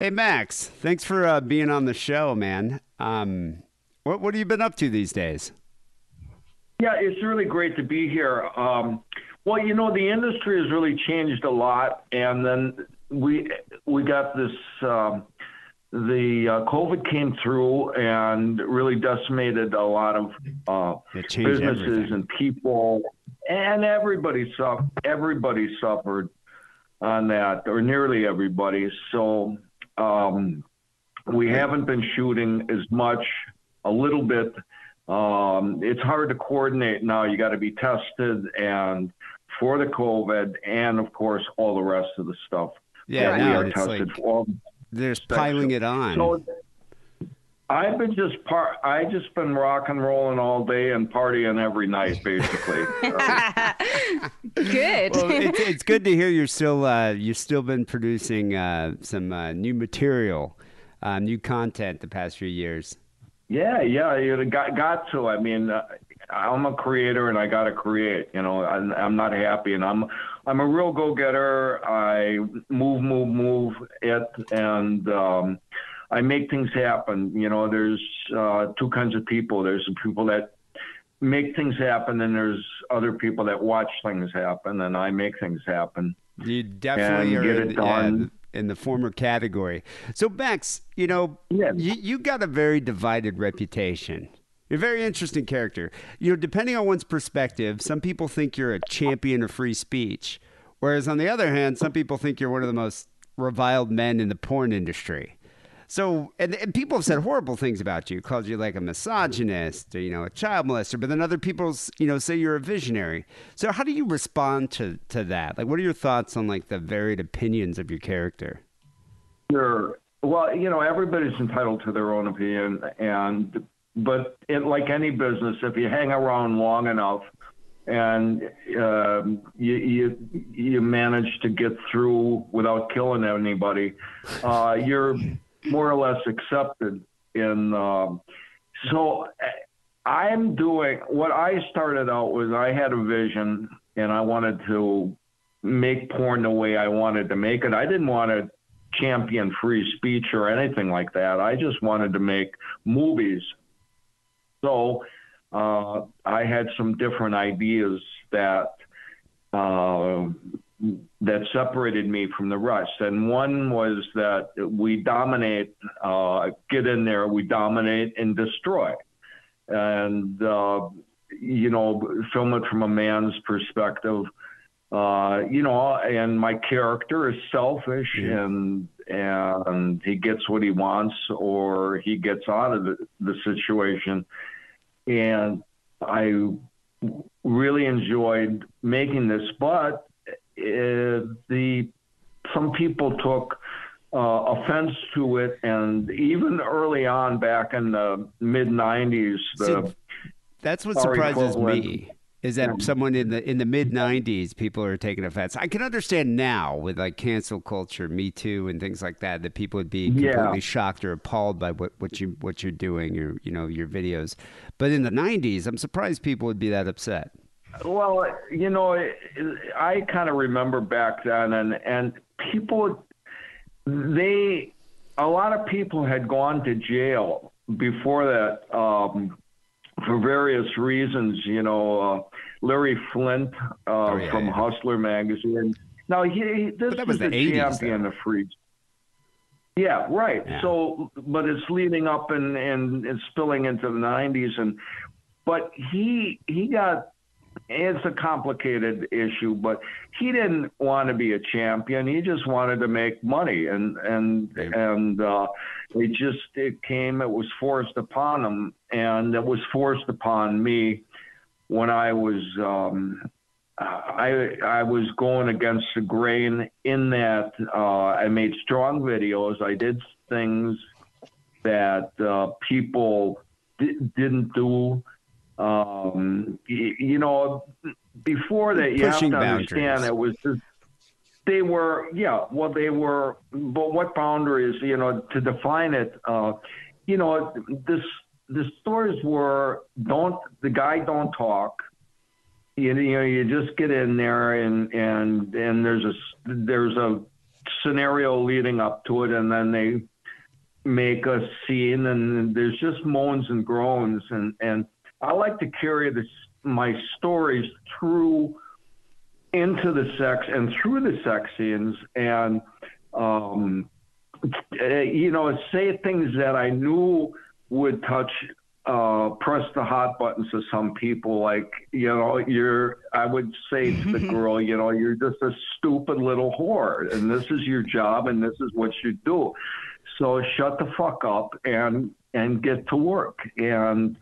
Hey Max, thanks for uh, being on the show, man. Um, what what have you been up to these days? Yeah, it's really great to be here. Um, well, you know, the industry has really changed a lot, and then we we got this. Um, the uh, COVID came through and really decimated a lot of uh, businesses everything. and people, and everybody suffered. Everybody suffered on that, or nearly everybody. So um, we haven't been shooting as much. A little bit. Um, it's hard to coordinate now. You got to be tested and for the COVID, and of course all the rest of the stuff. Yeah, are it's tested like-. They're piling it on. So I've been just par- I just been rock and rolling all day and partying every night, basically. Good. well, it's, it's good to hear you're still uh, you've still been producing uh, some uh, new material, uh, new content the past few years. yeah, yeah, you got got to. I mean, uh, I'm a creator and I got to create. You know, I'm, I'm not happy, and I'm I'm a real go getter. I move, move, move it, and um, I make things happen. You know, there's uh, two kinds of people. There's the people that make things happen, and there's other people that watch things happen, and I make things happen. You definitely are get in, it yeah, done. in the former category. So Max, you know, Yeah. you, you got a very divided reputation. You're a very interesting character. You know, depending on one's perspective, some people think you're a champion of free speech, whereas on the other hand, some people think you're one of the most reviled men in the porn industry. So, and, and people have said horrible things about you, called you like a misogynist, or, you know, a child molester. But then other people, you know, say you're a visionary. So, how do you respond to to that? Like, what are your thoughts on like the varied opinions of your character? Sure. Well, you know, everybody's entitled to their own opinion, and but it, like any business, if you hang around long enough and um, you, you you manage to get through without killing anybody, uh, you're more or less accepted. In um, so, I'm doing what I started out was I had a vision, and I wanted to make porn the way I wanted to make it. I didn't want to champion free speech or anything like that. I just wanted to make movies. So uh, I had some different ideas that uh, that separated me from the rest. And one was that we dominate, uh, get in there, we dominate and destroy. And, uh, you know, film it from a man's perspective. Uh, you know, and my character is selfish and and he gets what he wants or he gets out of the, the situation. And I really enjoyed making this, but the some people took uh, offense to it, and even early on, back in the mid '90s, the See, That's what surprises me. Is that someone in the in the mid '90s, people are taking offense. I can understand now with like cancel culture, Me Too, and things like that, that people would be Yeah. completely shocked or appalled by what, what you what you're doing, your you know your videos. But in the '90s, I'm surprised people would be that upset. Well, you know, I kind of remember back then, and and people, they, a lot of people had gone to jail before that um, for various reasons. You know, uh, Larry Flynt uh, Oh, yeah, from yeah. Hustler magazine. Now he, he this that was was the a 80s, champion of free. Yeah, right. Yeah. So, but it's leading up and, and and spilling into the '90s, and but he he got it's a complicated issue, but he didn't want to be a champion. He just wanted to make money, and and and uh, it just it came. It was forced upon him, and it was forced upon me when I was um, I I was going against the grain in that uh, I made strong videos. I did things that uh, people di- didn't do. Um, y- you know, before that, you Pushing have to understand it was just, they were yeah. Well, they were, but what boundaries? You know, to define it. Uh, you know, this the stories were don't the guy don't talk you you know, you just get in there and and and there's a there's a scenario leading up to it, and then they make a scene, and there's just moans and groans, and and I like to carry this my stories through into the sex and through the sex scenes, and um, you know, say things that I knew would touch uh, press the hot buttons to some people. Like, you know, you're, I would say to the girl, you know, you're just a stupid little whore and this is your job and this is what you do. So shut the fuck up and, and get to work. And,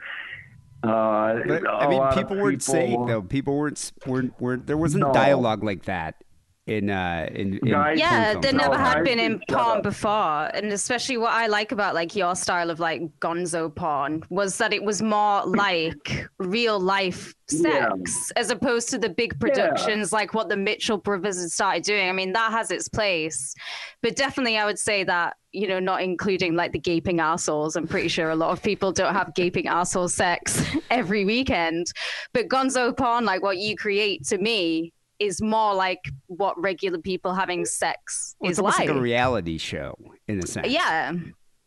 uh, but, I mean, people weren't people, saying though. People weren't, weren't, weren't there wasn't no. dialogue like that in uh in, in yeah there never had been in porn before and especially what i like about like your style of like gonzo porn was that it was more like real life sex yeah. as opposed to the big productions yeah. like what the mitchell brothers had started doing. I mean that has its place. But definitely i would say that you know not including like the gaping assholes. I'm pretty sure a lot of people don't have gaping asshole sex every weekend. But gonzo porn like what you create to me is more like what regular people having sex well, is like. like a reality show in a sense. Yeah.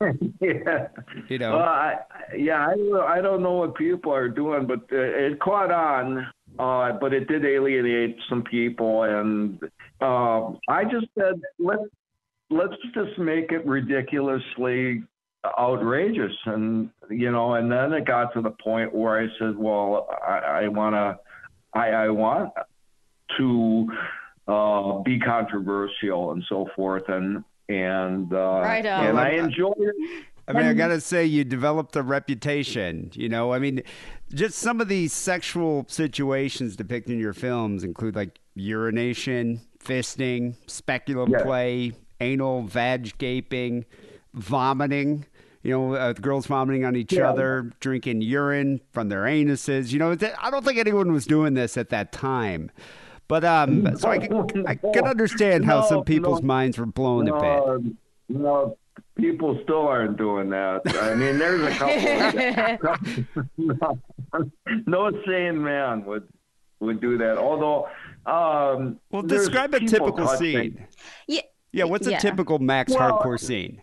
yeah. You know. Well, I, yeah, I, I don't know what people are doing, but uh, it caught on. Uh, but it did alienate some people, and uh, I just said let's let's just make it ridiculously outrageous, and you know, and then it got to the point where I said, well, I, I want to, I, I want to uh, be controversial and so forth, and and uh, right and I enjoy it. I mean, I gotta say, you developed a reputation. You know, I mean, just some of these sexual situations depicted in your films include like urination, fisting, speculum yes. play, anal vag gaping, vomiting. You know, uh, girls vomiting on each yeah. other, drinking urine from their anuses. You know, I don't think anyone was doing this at that time. But um, so I can, I can understand how no, some people's no, minds were blown no, a bit. No, people still aren't doing that. I mean, there's a couple. no, sane man would would do that. Although, um, well, describe a typical scene. Yeah. Yeah. What's a yeah. typical Max well, hardcore scene?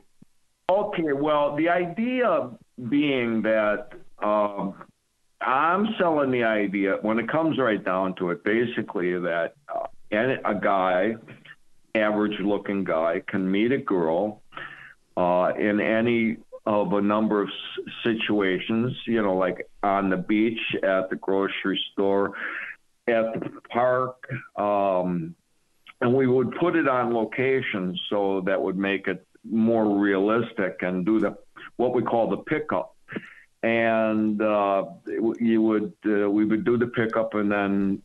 Okay. Well, the idea being that um, I'm selling the idea when it comes right down to it, basically that uh, a guy, average looking guy, can meet a girl uh, in any of a number of situations, you know, like on the beach, at the grocery store, at the park. Um, and we would put it on location so that would make it more realistic and do the what we call the pickup and uh, you would uh, we would do the pickup, and then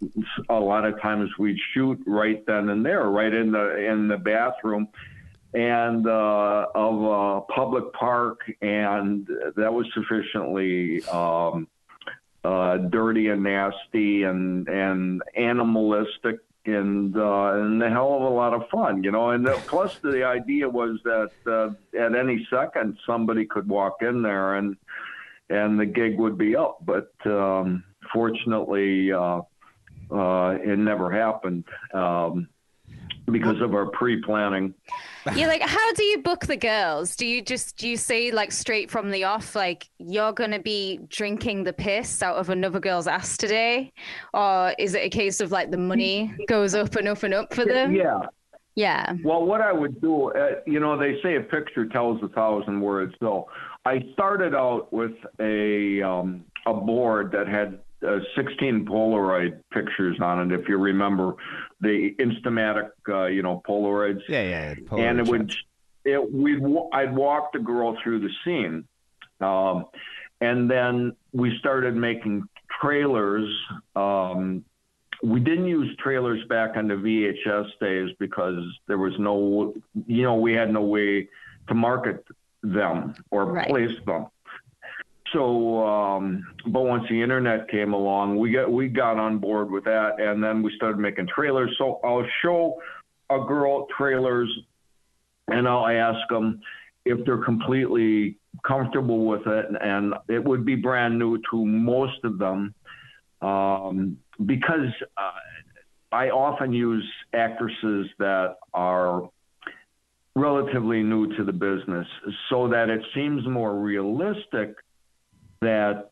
a lot of times we'd shoot right then and there, right in the in the bathroom, and uh, of a public park, and that was sufficiently. Um, uh, dirty and nasty and and animalistic and uh, and a hell of a lot of fun, you know. And the, plus, the idea was that uh, at any second somebody could walk in there and and the gig would be up. But um, fortunately, uh, uh, it never happened um, because of our pre-planning. Yeah, like how do you book the girls? Do you just do you say like straight from the off, like you're gonna be drinking the piss out of another girl's ass today, or is it a case of like the money goes up and up and up for them? Yeah. Yeah. Well, what I would do, uh, you know, they say a picture tells a thousand words. So I started out with a um, a board that had uh, 16 Polaroid pictures on it. If you remember the Instamatic, uh, you know, Polaroids. Yeah, yeah. Polaroid and it would, it we I'd walk the girl through the scene, um, and then we started making trailers. Um, we didn't use trailers back on the VHS days because there was no, you know, we had no way to market them or right. place them. So, um, but once the internet came along, we got we got on board with that, and then we started making trailers. So I'll show a girl trailers, and I'll ask them if they're completely comfortable with it, and it would be brand new to most of them, um, because uh, I often use actresses that are relatively new to the business, so that it seems more realistic that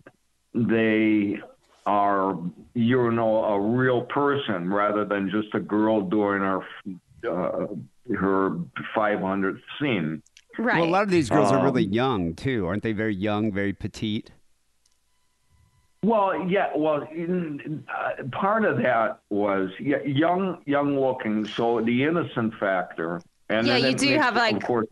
they are, you know, a real person rather than just a girl doing her uh, her 500th scene. Right. Well, a lot of these girls Um, are really young too, aren't they? Very young, very petite. Well, yeah. Well, in, uh, part of that was yeah, young, young looking. So the innocent factor, and Yeah, then you do have, like- course,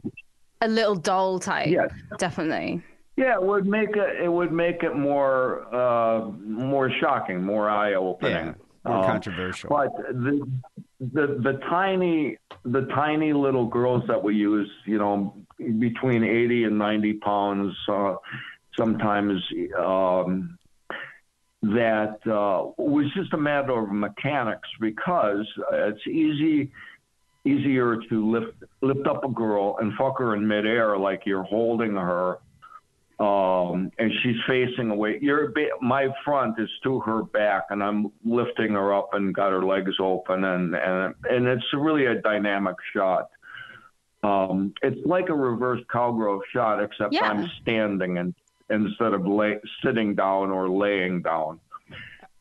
a little doll type. Yes. Definitely. yeah, it would make it it would make it more uh, more shocking, more eye opening. Yeah, more controversial. But the, the the tiny the tiny little girls that we use, you know, between eighty and ninety pounds, uh, sometimes um, that uh, was just a matter of mechanics because it's easy easier to lift lift up a girl and fuck her in midair like you're holding her um, and she's facing away. Your my front is to her back, and I'm lifting her up and got her legs open, and and and it's really a dynamic shot. Um, it's like a reverse cowgirl shot, except Yeah. I'm standing and instead of lay, sitting down or laying down.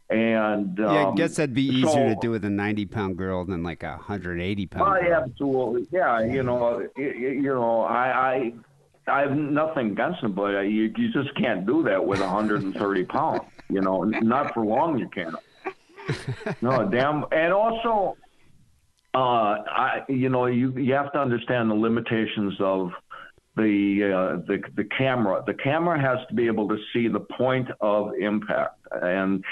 And um, yeah, I guess that'd be easier to do with a 90 pound girl than like a 180 pound Oh, girl. yeah, absolutely. Yeah, you know, you, you know, I, I, I have nothing against them, but uh, you, you just can't do that with a 130 pounds. You know, not for long. You can't. No, damn. And also, uh, I, you know, you you have to understand the limitations of the uh, the the camera. The camera has to be able to see the point of impact, and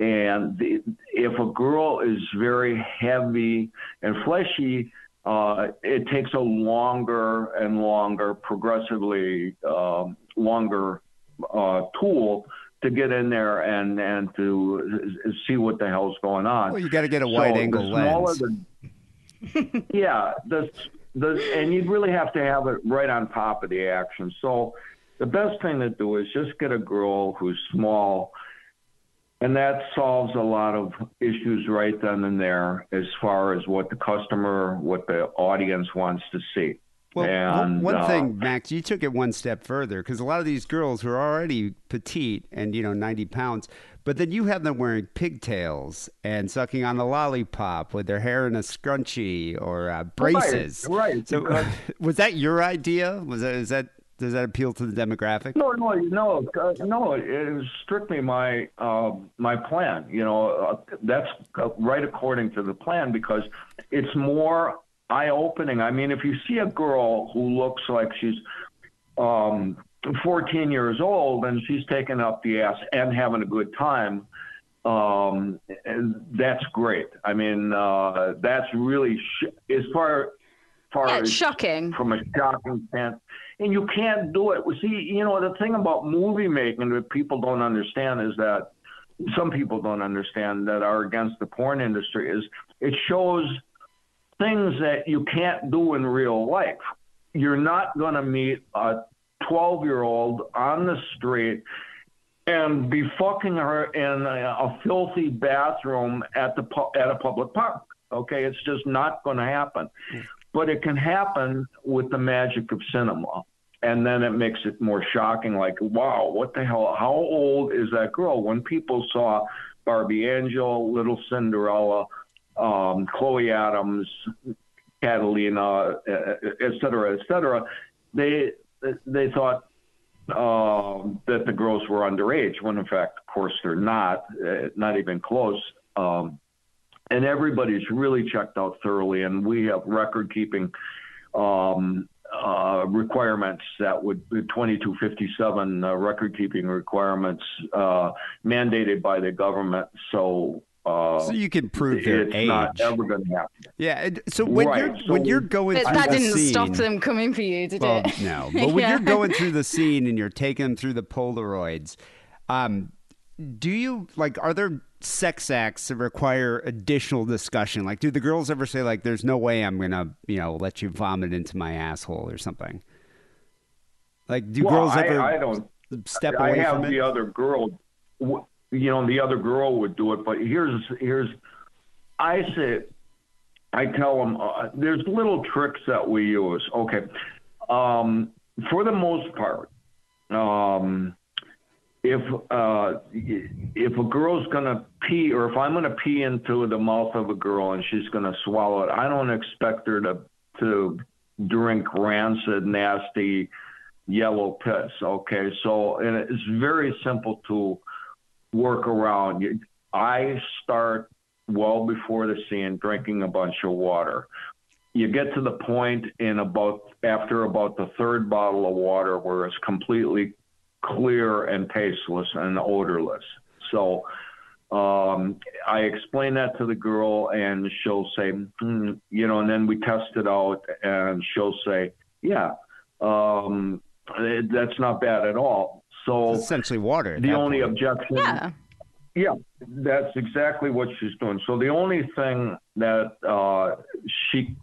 and the, if a girl is very heavy and fleshy, uh, it takes a longer and longer, progressively um, longer uh, tool to get in there and and to see what the hell's going on. Well, you got to get a wide angle lens. the- yeah, the the and you'd really have to have it right on top of the action. So the best thing to do is just get a girl who's small, and that solves a lot of issues right then and there as far as what the customer, what the audience wants to see. Well, one- and, one uh, thing, Max, you took it one step further because a lot of these girls who are already petite and you know 90 pounds, but then you have them wearing pigtails and sucking on a lollipop with their hair in a scrunchie or uh, braces. right, So, because- was that your idea? Was that is that does that appeal to the demographic? No, no, no, uh, no. It is strictly my uh, my plan. You know, uh, that's uh, right according to the plan because it's more eye opening. I mean, if you see a girl who looks like she's um, 14 years old and she's taking up the ass and having a good time, um, that's great. I mean, uh, that's really sh- as far far Yeah, as shocking. from a shocking stand. And you can't do it. See, you know, the thing about movie making that people don't understand is that some people don't understand that are against the porn industry is it shows things that you can't do in real life. You're not going to meet a 12 year old on the street and be fucking her in a, a filthy bathroom at the at a public park. Okay, it's just not going to happen. Hmm. But it can happen with the magic of cinema. And then it makes it more shocking like, wow, what the hell? How old is that girl? When people saw Barbie Angel, Little Cinderella, um, Chloe Adams, Catalina, et cetera, et cetera, they, they thought um, that the girls were underage, when in fact, of course, they're not, uh, not even close. Um, and everybody's really checked out thoroughly, and we have record keeping um, uh, requirements that would 2257 uh, record keeping requirements uh, mandated by the government. So. Uh, So you can prove their it's age. not ever going to happen. Yeah. So when Right, you're so- when you're going But through that the didn't scene, stop them coming for you, did Well, it? no. But when Yeah. you're going through the scene and you're taking them through the Polaroids, um, do you like? Are there sex acts that require additional discussion? Like, do the girls ever say like, "There's no way I'm gonna, you know, let you vomit into my asshole" or something? Like, do Well, girls I, ever I don't. step I away have from it? the other girl. You know, the other girl would do it, but here's here's. I say, I tell them uh, there's little tricks that we use. Okay, um, for the most part, um, if uh, if a girl's gonna pee, or if I'm gonna pee into the mouth of a girl and she's gonna swallow it, I don't expect her to to drink rancid, nasty yellow piss. Okay, so and it's very simple to work around. I start well before the scene drinking a bunch of water. You get to the point in about after about the third bottle of water where it's completely clear and tasteless and odorless. So um, I explain that to the girl, and she'll say, mm, you know, and then we test it out, and she'll say, yeah, um, that's not bad at all. So it's essentially water. The only point. objection, yeah. Yeah, that's exactly what she's doing. So the only thing that uh, she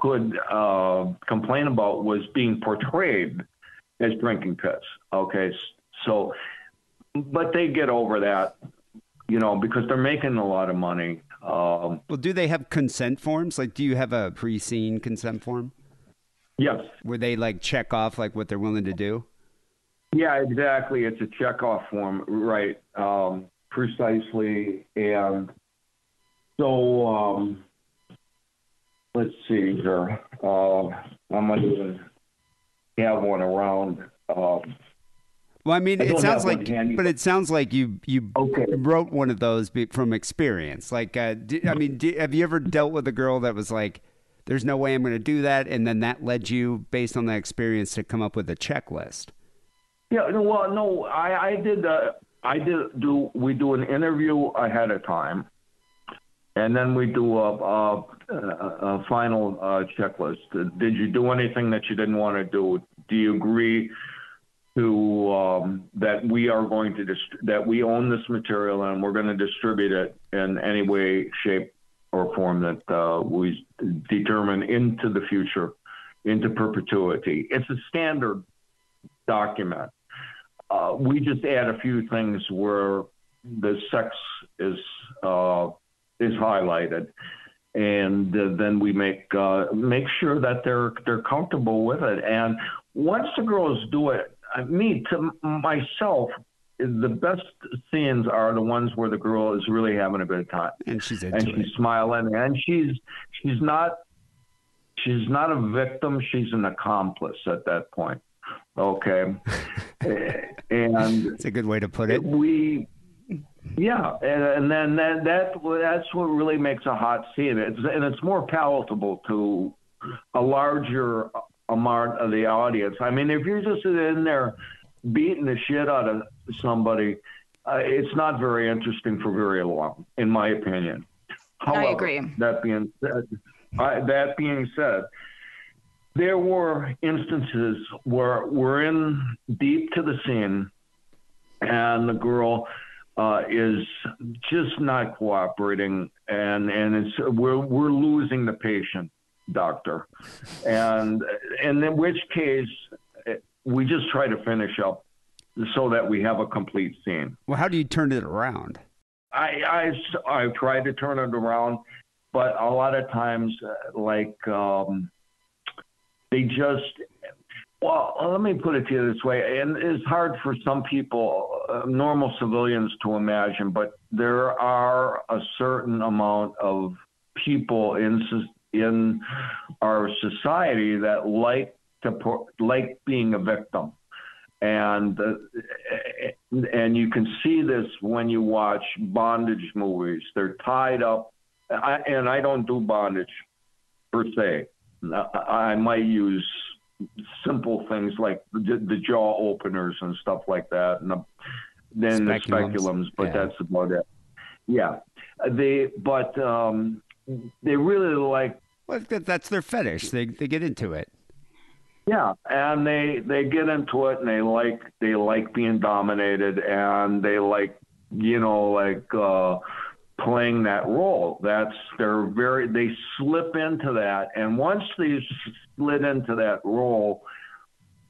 could uh, complain about was being portrayed as drinking piss. Okay, so, but they get over that, you know, because they're making a lot of money. Um, well, do they have consent forms? Like, do you have a pre-scene consent form? Yes. Where they like check off like what they're willing to do? Yeah, exactly. It's a check off form, right? Um, precisely. And so, um, let's see here. Uh, I'm going to have one around. Um, well, I mean, I it sounds like, but it sounds like you you okay. wrote one of those from experience. Like, uh, I mean, have you ever dealt with a girl that was like, "There's no way I'm going to do that," and then that led you, based on that experience, to come up with a checklist? Yeah, well, no, I I did. Uh, I did do. We do an interview ahead of time, and then we do a, a, a final uh, checklist. Did you do anything that you didn't want to do? Do you agree to um, that we are going to dist- that we own this material and we're going to distribute it in any way, shape, or form that uh, we determine into the future, into perpetuity? It's a standard document uh, we just add a few things where the sex is uh, is highlighted, and uh, then we make uh, make sure that they're they're comfortable with it. And once the girls do it, me to myself, the best scenes are the ones where the girl is really having a good time and she's and she's it. smiling and she's she's not she's not a victim she's an accomplice at that point Okay. and it's a good way to put it. We, yeah, and, and then that, that that's what really makes a hot scene. It's, and it's more palatable to a larger amount of the audience. I mean, if you're just in there beating the shit out of somebody, uh, it's not very interesting for very long, in my opinion. However, I agree. That being said, I, that being said, there were instances where we're in deep to the scene and the girl uh, is just not cooperating and and it's we're we're losing the patient doctor. And and in which case we just try to finish up so that we have a complete scene. Well how do you turn it around? I i i try to turn it around but a lot of times like um they just well, let me put it to you this way, and it's hard for some people, uh, normal civilians, to imagine, but there are a certain amount of people in in our society that like to like being a victim, and uh, and you can see this when you watch bondage movies. They're tied up, I, and I don't do bondage per se. I might use simple things like the, the jaw openers and stuff like that, and the, then speculums. the speculums, but yeah. that's about it. Yeah, they but um, they really like. Well, that's their fetish. They they get into it. Yeah, and they they get into it, and they like they like being dominated, and they like you know like. uh playing that role. That's they're very they slip into that, and once they slid into that role,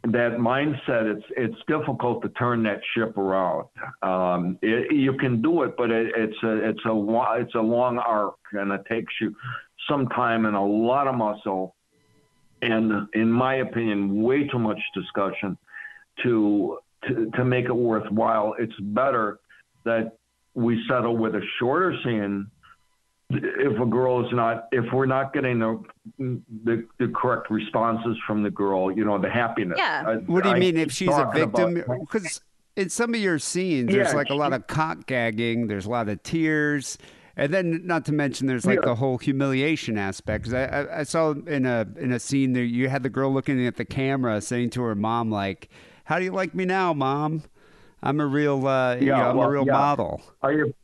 that mindset, it's it's difficult to turn that ship around. Um, it, you can do it, but it, it's a it's a it's a long arc, and it takes you some time and a lot of muscle, and in my opinion, way too much discussion to to, to make it worthwhile. It's better that we settle with a shorter scene if a girl is not if we're not getting the the, the correct responses from the girl you know the happiness. Yeah. I, what do you I mean if she's a victim? because in some of your scenes there's yeah, like a lot of cock gagging there's a lot of tears and then not to mention there's like yeah. the whole humiliation aspect. Because I, I, I, saw in a in a scene there you had the girl looking at the camera saying to her mom like how do you like me now mom? I'm a real uh, yeah, you know, i'm well, a real model. Are you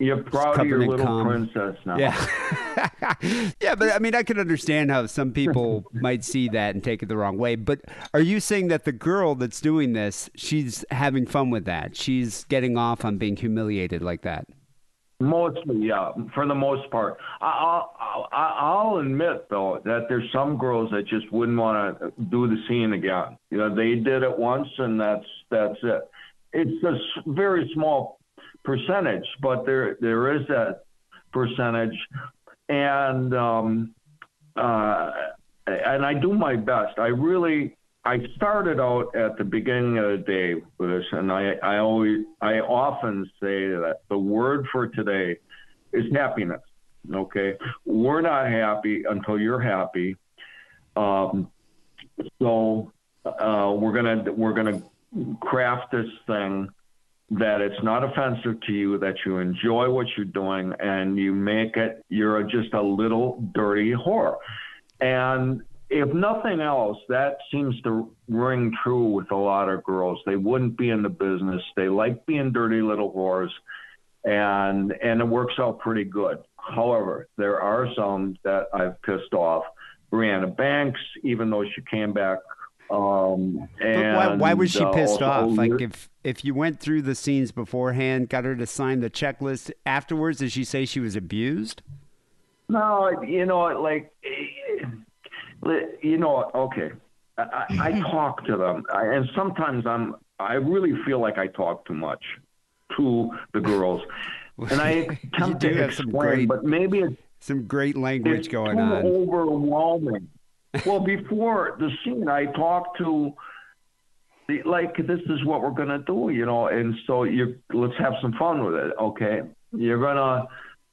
you're proud of your little princess now. Yeah. yeah, but I mean, I can understand how some people might see that and take it the wrong way. But are you saying that the girl that's doing this, she's having fun with that? She's getting off on being humiliated like that? Mostly, yeah, for the most part. I'll, I'll, I'll admit, though, that there's some girls that just wouldn't want to do the scene again. You know, they did it once and that's that's it. It's a very small percentage, but there there is that percentage, and um, uh, and I do my best. I really I started out at the beginning of the day with this, and I I always I often say that the word for today is happiness. Okay, we're not happy until you're happy. Um, so uh, we're gonna we're gonna craft this thing that it's not offensive to you, that you enjoy what you're doing, and you make it, you're just a little dirty whore. And if nothing else, that seems to ring true with a lot of girls. They wouldn't be in the business. They like being dirty little whores, and and it works out pretty good. However, there are some that I've pissed off. Briana Banks, even though she came back um, and, why, why, was she pissed uh, off? Like if if you went through the scenes beforehand, got her to sign the checklist afterwards, did she say she was abused? No, you know, like you know, okay. I, I talk to them, I, and sometimes I'm. I really feel like I talk too much to the girls, and I attempt to explain, great, but maybe it's some great language going on. Overwhelming well, before the scene, I talked to the, like this is what we're gonna do, you know, and so you let's have some fun with it, okay? You're gonna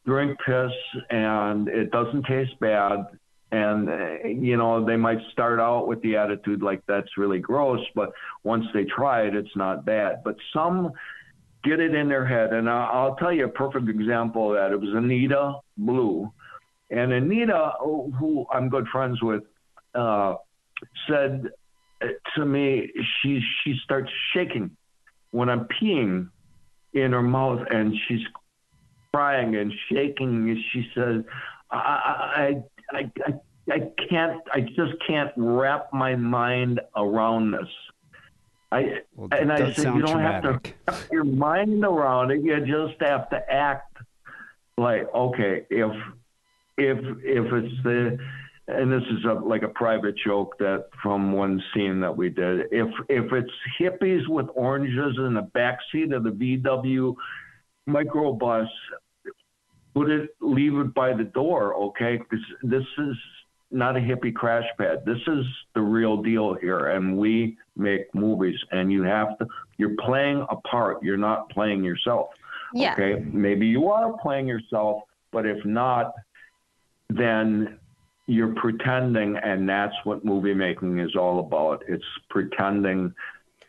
drink piss, and it doesn't taste bad, and you know they might start out with the attitude like that's really gross, but once they try it, it's not bad. But some get it in their head, and I'll tell you a perfect example of that. It was Anita Blue. And Anita, who I'm good friends with, uh, said to me, she she starts shaking when I'm peeing in her mouth, and she's crying and shaking. And she says, I, I, I, I, I can't, I just can't wrap my mind around this. I well, and I said, you don't have to wrap your mind around it. You just have to act like, okay, if if if it's the and this is a, like a private joke that from one scene that we did. If if it's hippies with oranges in the backseat of the VW microbus, put it leave it by the door, okay? Because this is not a hippie crash pad. This is the real deal here, and we make movies, and you have to. You're playing a part. You're not playing yourself. Yeah. Okay. Maybe you are playing yourself, but if not, then you're pretending, and that's what movie making is all about. It's pretending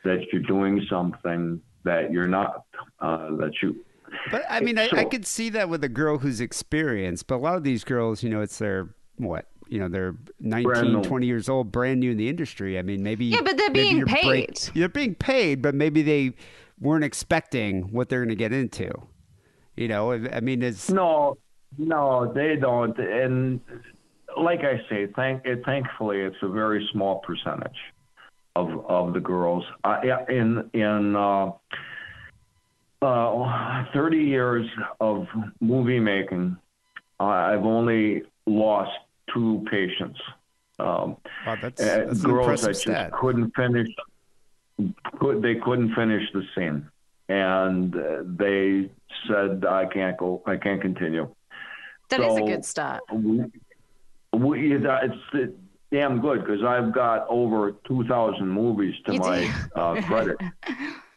that you're doing something that you're not, uh, that you. But I mean, so, I, I could see that with a girl who's experienced, but a lot of these girls, you know, it's their what you know they're 19 20 years old brand new in the industry i mean maybe yeah but they're being paid break, they're being paid but maybe they weren't expecting what they're going to get into you know i mean it's no no they don't and like I say, thank it, thankfully it's a very small percentage of of the girls. Uh, in in uh, uh, 30 years of movie making, I've only lost two patients. Um, wow, that's, uh, that's girls that just stat. couldn't finish. Could, they couldn't finish the scene, and uh, they said, "I can't go. I can't continue." That so is a good start. We, we, it's damn good because I've got over 2,000 movies to you my uh, credit.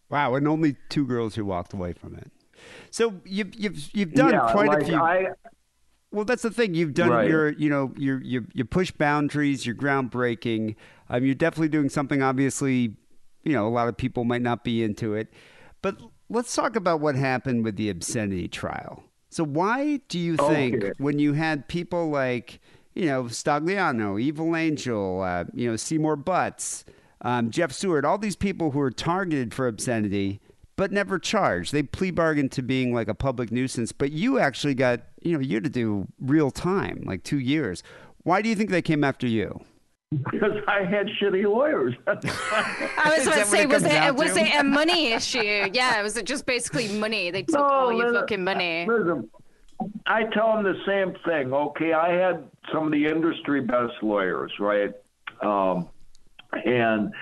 Wow, and only two girls who walked away from it. So you've you've you've done yeah, quite like a few. I, well, that's the thing. You've done right. your, you know, you you you push boundaries. You're groundbreaking. Um, you're definitely doing something. Obviously, you know, a lot of people might not be into it, but let's talk about what happened with the obscenity trial. So, why do you think okay. when you had people like, you know, Stagliano, Evil Angel, uh, you know, Seymour Butts, um, Jeff Stewart, all these people who are targeted for obscenity? but never charged. They plea bargained to being like a public nuisance, but you actually got, you know, you had to do real time, like two years. Why do you think they came after you? Because I had shitty lawyers. I was going to say, was it was it a money issue? Yeah, was it just basically money? They took no, all your fucking money. Listen, I tell them the same thing. Okay, I had some of the industry best lawyers, right? Um, and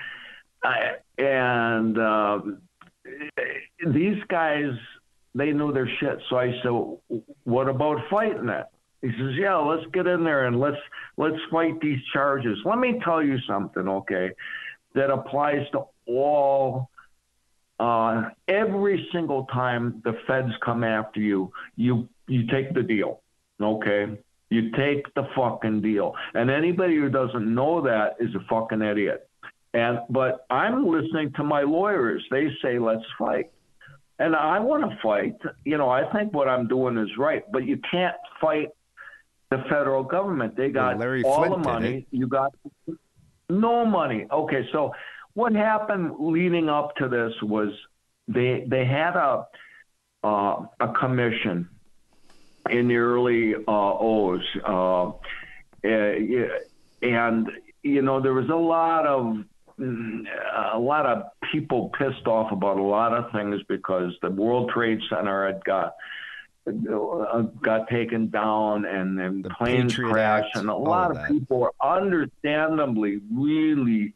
I and uh, these guys, they knew their shit. So I said, what about fighting it? He says, yeah, let's get in there and let's let's fight these charges. Let me tell you something, okay, that applies to all. Uh, every single time the feds come after you, you you take the deal, okay? You take the fucking deal. And anybody who doesn't know that is a fucking idiot. And but I'm listening to my lawyers. They say let's fight. And I want to fight. You know, I think what I'm doing is right, but you can't fight the federal government. They got well, all Flint the money. You got no money. Okay, so what happened leading up to this was they they had a uh, a commission in the early uh, O's, uh, eh, and you know there was a lot of a lot of people pissed off about a lot of things because the World Trade Center had got uh, got taken down and then the planes Patriot crashed, Act, and a lot of, of people were understandably really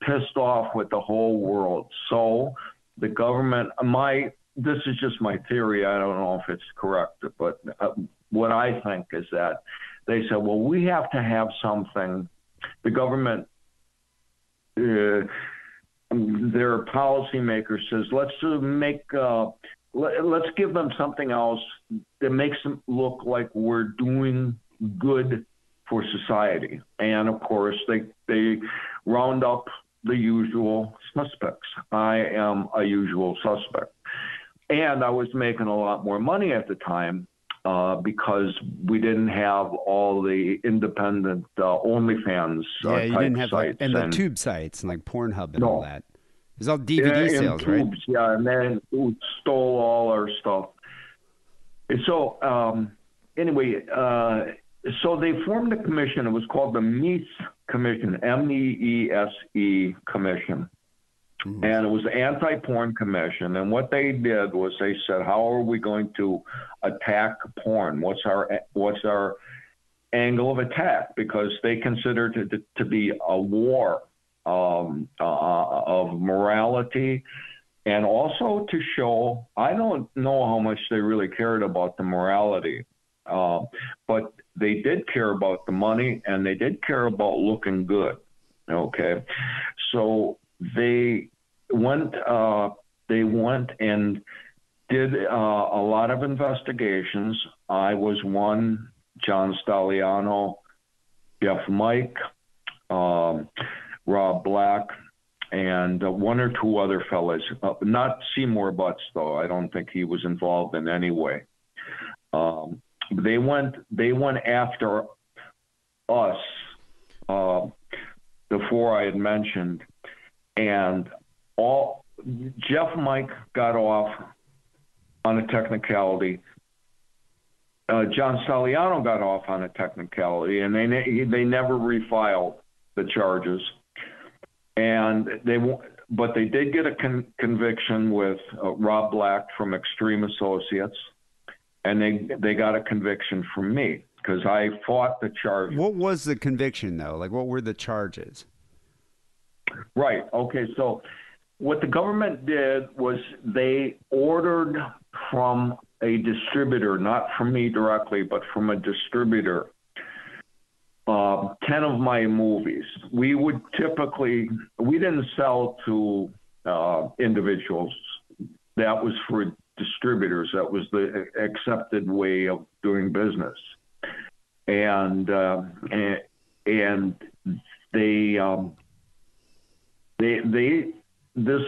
pissed off with the whole world. So the government, my this is just my theory. I don't know if it's correct, but uh, what I think is that they said, well, we have to have something. The government uh, their policymaker says, let's uh, make, uh, let, let's give them something else that makes them look like we're doing good for society. And of course, they they round up the usual suspects. I am a usual suspect, and I was making a lot more money at the time uh, because we didn't have all the independent uh, OnlyFans. Uh, yeah, you didn't have like, and, and, the tube sites and like Pornhub and no. all that. It's all DVD yeah, sales, right? Tubes, yeah, and then stole all our stuff. And so, um, anyway, uh, so they formed a commission. It was called the Meese Commission, M E E S E Commission. Mm-hmm. And it was the anti-porn commission. And what they did was they said, how are we going to attack porn? What's our what's our angle of attack? Because they considered it to, to be a war um, uh, of morality, and also to show. I don't know how much they really cared about the morality, uh, but they did care about the money, and they did care about looking good. Okay, so they went uh, they went and did uh, a lot of investigations. I was one, John Stagliano, Jeff Mike, um, Rob Black, and uh, one or two other fellas. Uh, not Seymour Butts, though. I don't think he was involved in any way. Um, they went. They went after us. Uh, the four I had mentioned, and all Jeff Mike got off on a technicality. Uh, John Stagliano got off on a technicality, and they they never refiled the charges. And they but they did get a con- conviction with uh, Rob Black from Extreme Associates, and they they got a conviction from me because I fought the charge. What was the conviction though? Like, what were the charges? Right. Okay. So what the government did was they ordered from a distributor, not from me directly, but from a distributor, uh, 10 of my movies. We would typically, we didn't sell to uh, individuals. That was for distributors. That was the accepted way of doing business. And, uh, and, and they, um, they, they, this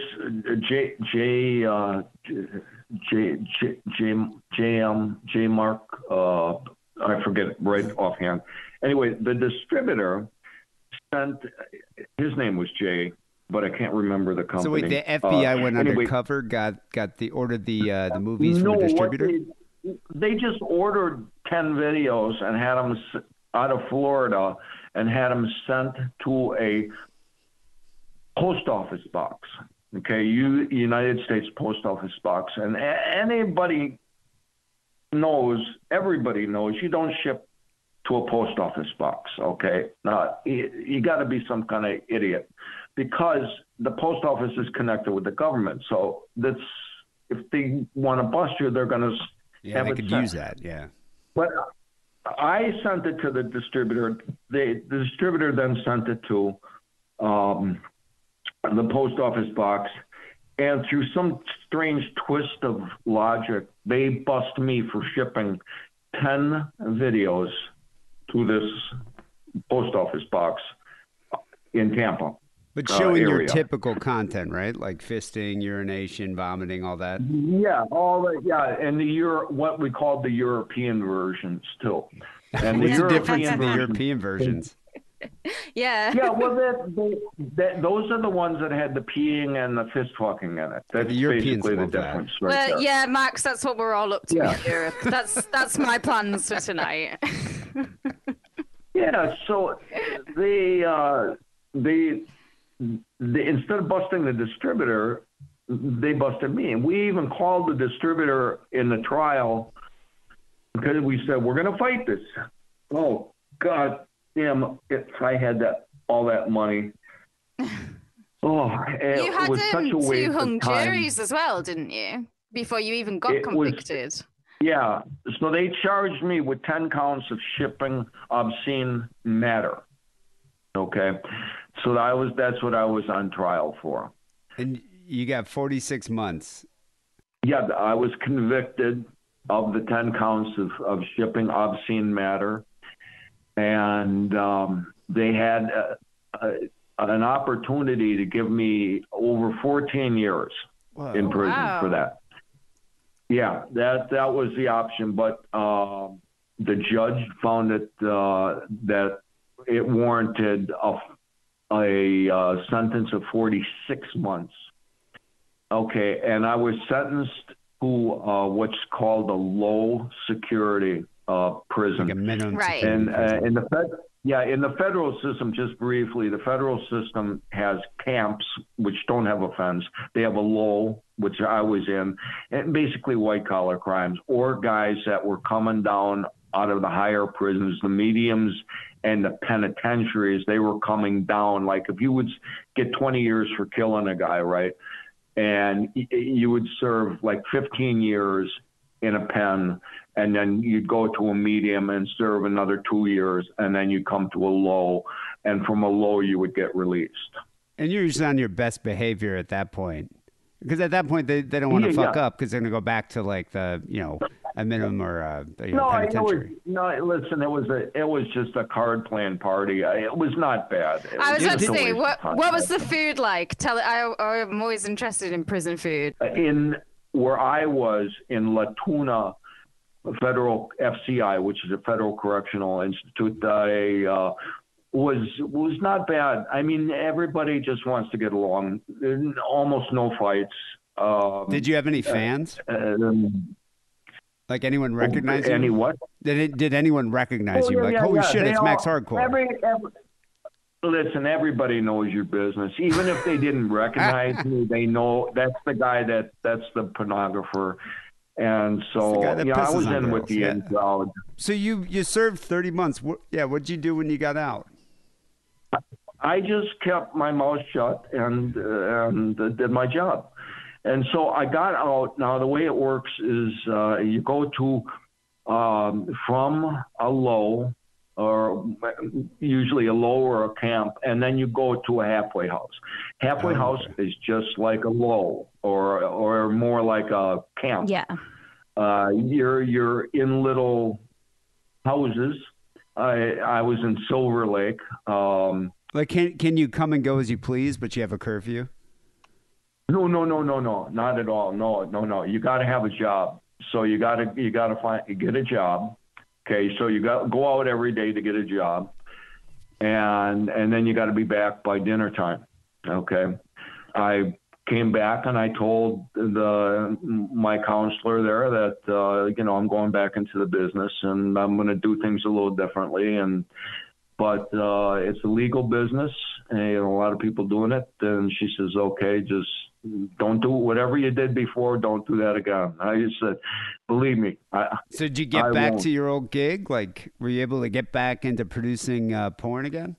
J, J, uh, J, J, J, J, J Mark, uh, I forget right offhand. Anyway, the distributor sent, his name was Jay, but I can't remember the company. So wait, the FBI uh, went anyway, undercover, got got the ordered the uh, the movies no, from the distributor. They, they just ordered ten videos and had them out of Florida and had them sent to a post office box. Okay, you United States Post Office box, and anybody knows, everybody knows, you don't ship to a post office box. Okay, now you, you got to be some kind of idiot because the post office is connected with the government. So that's if they want to bust you, they're going to yeah, they could sent. use that. Yeah, but I sent it to the distributor. They, the distributor then sent it to um, the post office box. And through some strange twist of logic, they bust me for shipping 10 videos to this post office box in Tampa. But uh, showing uh, your typical content, right? Like fisting, urination, vomiting, all that. Yeah, all that. Yeah, and the Euro, what we called the European versions too. And the European, the European versions. yeah. Yeah. Well, that, they, that, those are the ones that had the peeing and the fist fucking in it. That's the basically the difference. Right well, there. yeah, Max, that's what we're all up to yeah. here. That's that's my plans for tonight. yeah. So they uh, they, they instead of busting the distributor, they busted me, and we even called the distributor in the trial because we said we're going to fight this. Oh God, damn! If I had that all that money. Oh, it you had was um, such a waste two hung of time. juries as well, didn't you? Before you even got It was- convicted. Yeah, so they charged me with ten counts of shipping obscene matter. Okay, so I was that's what I was on trial for. And you got 46 months. Yeah, I was convicted of the 10 counts of, of shipping obscene matter. And um, they had a, a, an opportunity to give me over 14 years wow. in prison wow. for that. Yeah, that that was the option, but uh, the judge found it uh, that it warranted a, a uh, sentence of 46 months. Okay, and I was sentenced to uh, what's called a low security uh, prison. Like right. And uh, in the fed, yeah, in the federal system, just briefly, the federal system has camps which don't have a fence. They have a low, which I was in, and basically white collar crimes, or guys that were coming down out of the higher prisons, the mediums and the penitentiaries. They were coming down. Like if you would get 20 years for killing a guy, right? and you would serve like 15 years in a pen and then you'd go to a medium and serve another two years and then you come to a low and from a low you would get released and you're usually on your best behavior at that point because at that point they, they don't want to yeah, fuck yeah. up because they're going to go back to like the you know a minimum or uh, a you know, no, penitentiary. Was, no, listen, it was a it was just a card playing party. It was not bad. It I was, was about to say, what what was the food like? Tell. I, I'm always interested in prison food. In where I was in La Tuna, federal FCI, which is a federal correctional institute, I uh, was was not bad. I mean, everybody just wants to get along. Almost no fights. Um, Did you have any fans? Uh, um, like anyone recognize you? Any what? Did it, did anyone recognize oh, you? Yeah, like, yeah, holy yeah. shit, they it's all, Max Hardcore. Every, every, listen, everybody knows your business. Even if they didn't recognize me, they know that's the guy that that's the pornographer. And so, yeah, I was in with the yeah. So you you served thirty months. What, yeah, what'd you do when you got out? I just kept my mouth shut and uh, and uh, did my job. and so I got out. Now the way it works is uh, you go to um, from a low or usually a lower a camp, and then you go to a halfway house. Halfway oh, house okay. is just like a low or or more like a camp. Yeah. Uh, you're you're in little houses. I I was in Silver Lake. Um, like can can you come and go as you please, but you have a curfew? No, no, no, no, no, not at all. No, no, no. You got to have a job. So you got to you got to find get a job Okay, so you got go out every day to get a job, and and then you got to be back by dinner time. Okay, I came back and I told the my counselor there that uh, you know I'm going back into the business and I'm going to do things a little differently and but uh, it's a legal business and a lot of people doing it. And she says, okay, just don't do whatever you did before. Don't do that again. I just said, believe me. I, so did you get I back won't. to your old gig? Like, were you able to get back into producing uh, porn again?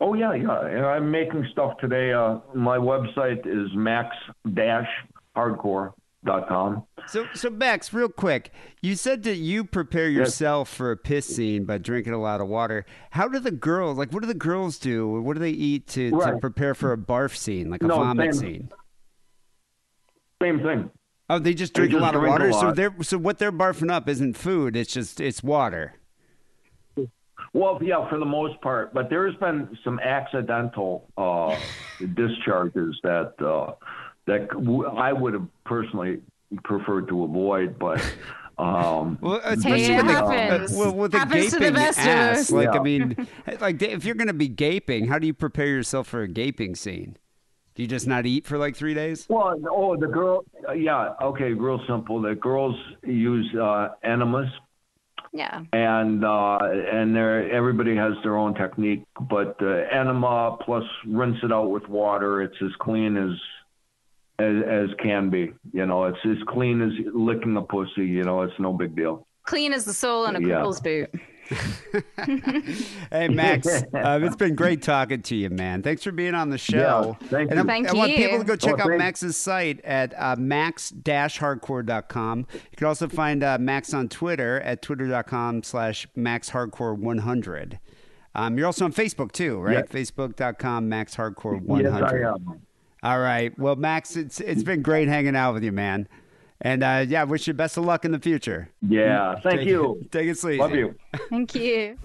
Oh yeah, yeah. I'm making stuff today. Uh, my website is max-hardcore Com. So, so Max, real quick, you said that you prepare yourself yes. for a piss scene by drinking a lot of water. How do the girls like? What do the girls do? What do they eat to, right. to prepare for a barf scene, like a no, vomit same, scene? Same thing. Oh, they just drink they just a lot of water. Lot. So they're so what they're barfing up isn't food. It's just it's water. Well, yeah, for the most part, but there's been some accidental uh, discharges that uh, that I would have personally preferred to avoid, but. Um, well, especially hey, with, the, well, with a gaping ass, like yeah. I mean, like if you're going to be gaping, how do you prepare yourself for a gaping scene? Do you just not eat for like three days? Well, oh, the girl, yeah, okay, real simple. The girls use uh, enemas. Yeah. And uh, and there, everybody has their own technique, but uh, enema plus rinse it out with water. It's as clean as as, as can be. You know, it's as clean as licking a pussy. You know, it's no big deal. Clean as the sole on a yeah. boot. hey Max, uh, it's been great talking to you, man. Thanks for being on the show. Yeah, thank and you. Thank I, want people to go check oh, out Max's site at uh, max-hardcore.com. You can also find uh, Max on Twitter at twitter.com slash maxhardcore100. Um, you're also on Facebook too, right? Facebook.com maxhardcore100. Yes, I am. All right. Well, Max, it's it's been great hanging out with you, man. And uh, yeah, wish you best of luck in the future. Yeah. Thank take, you. Take it sleep. Love you. Thank you.